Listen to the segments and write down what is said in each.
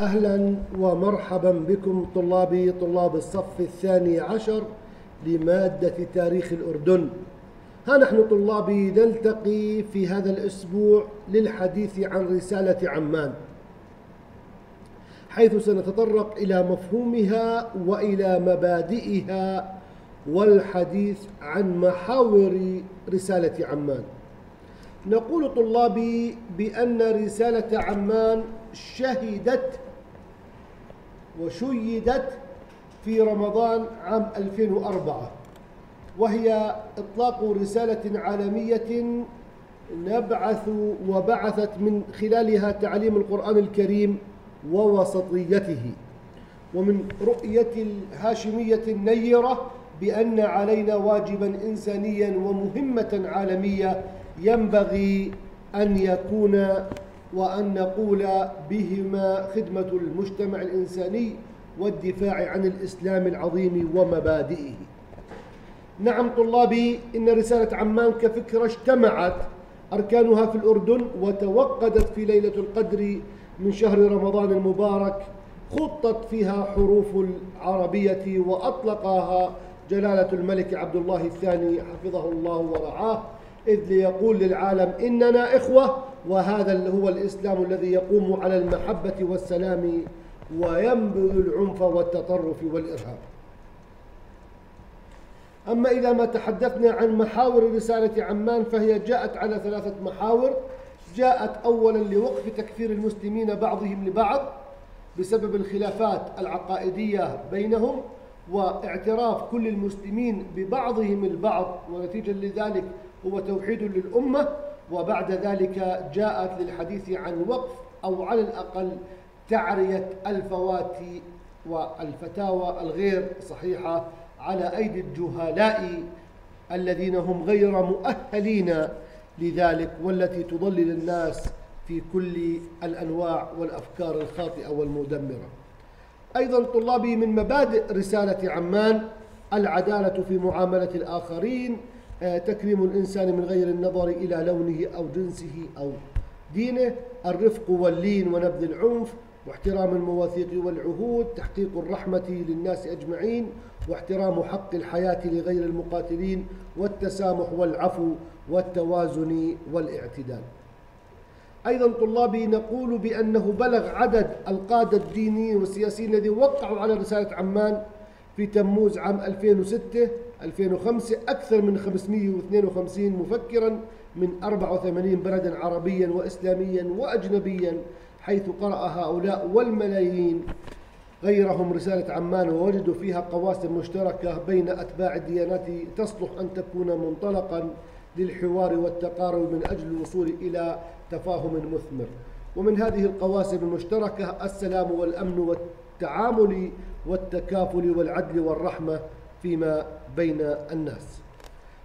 أهلا ومرحبا بكم طلابي طلاب الصف الثاني عشر لمادة تاريخ الأردن. ها نحن طلابي نلتقي في هذا الأسبوع للحديث عن رسالة عمان حيث سنتطرق إلى مفهومها وإلى مبادئها والحديث عن محاور رسالة عمان. نقول طلابي بأن رسالة عمان شهدت وشيدت في رمضان عام 2004 وهي إطلاق رسالة عالمية نبعث وبعثت من خلالها تعليم القرآن الكريم ووسطيته ومن رؤية الهاشمية النيرة بأن علينا واجبا إنسانيا ومهمة عالمية ينبغي أن يكون وأن نقول بهما خدمة المجتمع الإنساني والدفاع عن الإسلام العظيم ومبادئه. نعم طلابي إن رسالة عمان كفكرة اجتمعت أركانها في الأردن وتوقدت في ليلة القدر من شهر رمضان المبارك خطت فيها حروف العربية وأطلقها جلالة الملك عبد الله الثاني حفظه الله ورعاه. إذ ليقول للعالم إننا إخوة وهذا هو الإسلام الذي يقوم على المحبة والسلام وينبذ العنف والتطرف والإرهاب. أما إذا ما تحدثنا عن محاور رسالة عمان فهي جاءت على ثلاثة محاور. جاءت أولا لوقف تكفير المسلمين بعضهم لبعض بسبب الخلافات العقائدية بينهم واعتراف كل المسلمين ببعضهم البعض ونتيجة لذلك هو توحيد للأمة وبعد ذلك جاءت للحديث عن وقف أو على الأقل تعرية الفواتي والفتاوى الغير صحيحة على أيدي الجهلاء الذين هم غير مؤهلين لذلك والتي تضلل الناس في كل الأنواع والأفكار الخاطئة والمدمرة. أيضا طلابي من مبادئ رسالة عمان العدالة في معاملة الآخرين تكريم الإنسان من غير النظر إلى لونه أو جنسه أو دينه الرفق واللين ونبذ العنف واحترام المواثيق والعهود تحقيق الرحمة للناس أجمعين واحترام حق الحياة لغير المقاتلين والتسامح والعفو والتوازن والاعتدال. أيضا طلابي نقول بأنه بلغ عدد القادة الدينيين والسياسيين الذي وقعوا على رسالة عمان في تموز عام 2006 2005 أكثر من 552 مفكرا من 84 بلدا عربيا وإسلاميا وأجنبيا حيث قرأ هؤلاء والملايين غيرهم رسالة عمان ووجدوا فيها قواسم مشتركة بين أتباع الديانات تصلح أن تكون منطلقا للحوار والتقارب من أجل الوصول إلى تفاهم مثمر. ومن هذه القواسم المشتركة السلام والأمن والتعامل والتكافل والعدل والرحمة فيما بين الناس.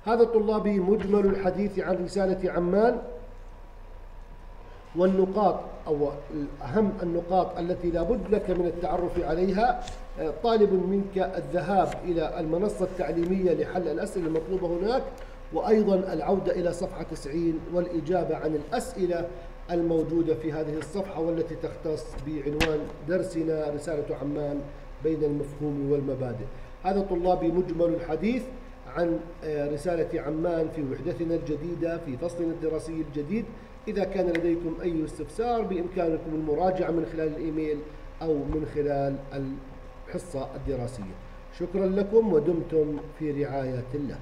هذا طلابي مجمل الحديث عن رسالة عمان والنقاط أو أهم النقاط التي لا بد لك من التعرف عليها. طالب منك الذهاب إلى المنصة التعليمية لحل الأسئلة المطلوبة هناك وأيضا العودة إلى صفحة 90 والإجابة عن الأسئلة الموجودة في هذه الصفحة والتي تختص بعنوان درسنا رسالة عمان بين المفهوم والمبادئ. هذا طلابي مجمل الحديث عن آه، رسالة عمان في وحدتنا الجديدة في فصلنا الدراسي الجديد. إذا كان لديكم أي استفسار بإمكانكم المراجعة من خلال الإيميل أو من خلال الحصة الدراسية. شكرا لكم ودمتم في رعاية الله.